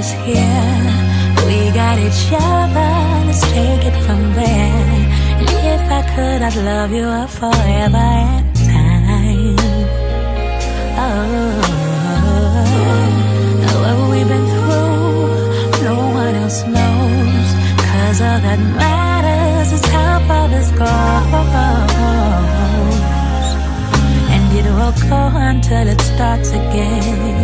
is here. We got each other, let's take it from there. And if I could, I'd love you forever and time. Oh, what we've been through, no one else knows. Cause all that matters is how far this goes. And it will go until it starts again.